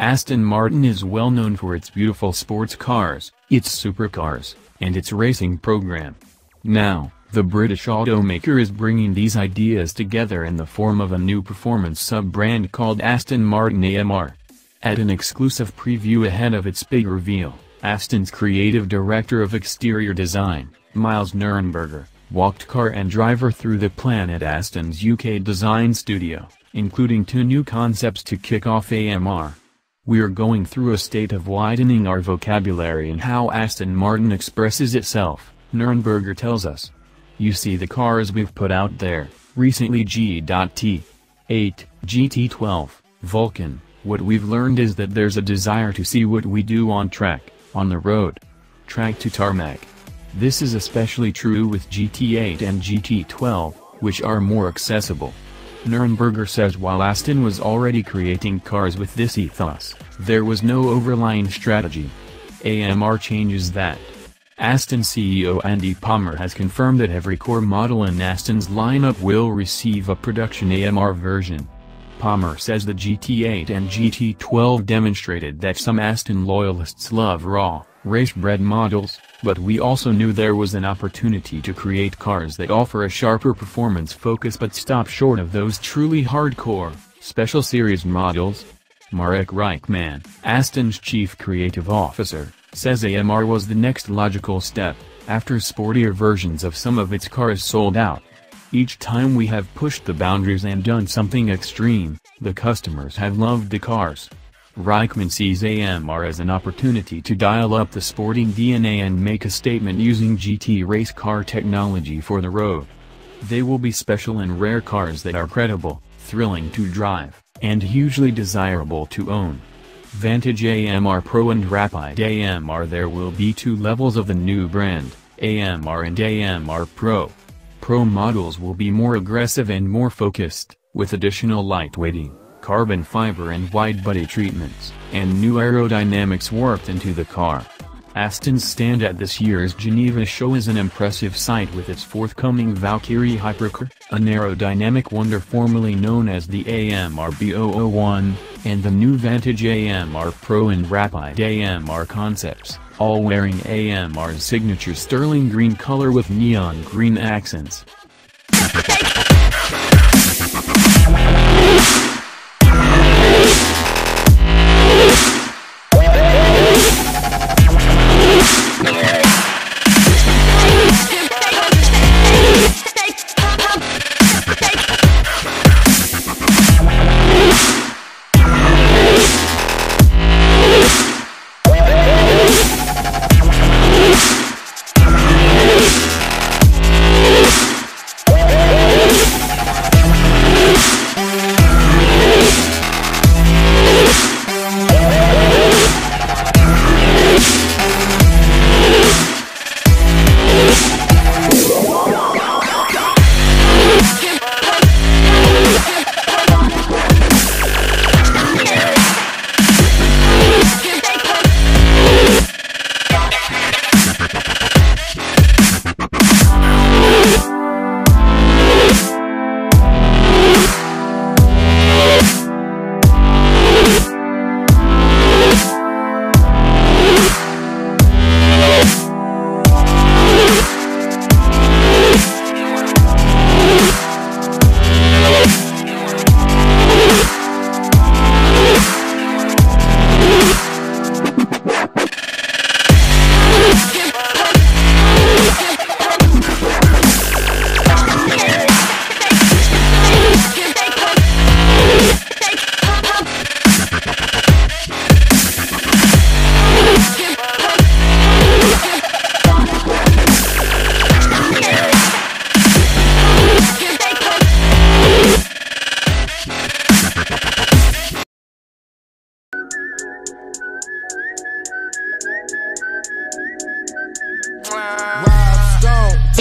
Aston Martin is well known for its beautiful sports cars, its supercars, and its racing program. Now, the British automaker is bringing these ideas together in the form of a new performance sub-brand called Aston Martin AMR. At an exclusive preview ahead of its big reveal, Aston's creative director of exterior design, Miles Nurnberger, walked car and driver through the plan at Aston's UK design studio, including two new concepts to kick off AMR. We're going through a state of widening our vocabulary and how Aston Martin expresses itself, Nurnberger tells us. You see the cars we've put out there, recently G.T. 8, GT12, Vulcan, what we've learned is that there's a desire to see what we do on track, on the road. Track to tarmac. This is especially true with GT8 and GT12, which are more accessible. Nurnberger says while Aston was already creating cars with this ethos, there was no overlying strategy. AMR changes that. Aston CEO Andy Palmer has confirmed that every core model in Aston's lineup will receive a production AMR version. Palmer says the GT8 and GT12 demonstrated that some Aston loyalists love raw, race-bred models, but we also knew there was an opportunity to create cars that offer a sharper performance focus but stop short of those truly hardcore, special series models. Marek Reichman, Aston's chief creative officer, says AMR was the next logical step, after sportier versions of some of its cars sold out. Each time we have pushed the boundaries and done something extreme, the customers have loved the cars. Reichman sees AMR as an opportunity to dial up the sporting DNA and make a statement using GT race car technology for the road. They will be special and rare cars that are credible, thrilling to drive, and hugely desirable to own. Vantage AMR Pro and Rapide AMR There will be two levels of the new brand, AMR and AMR Pro. Pro models will be more aggressive and more focused, with additional lightweighting, carbon fiber and wide-body treatments, and new aerodynamics worked into the car. Aston's stand at this year's Geneva show is an impressive sight with its forthcoming Valkyrie Hypercar, an aerodynamic wonder formerly known as the AMR B001, and the new Vantage AMR Pro and Rapide AMR concepts, all wearing AMR's signature Stirling green color with neon green accents.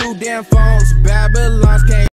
Two damn phones, Babylon's came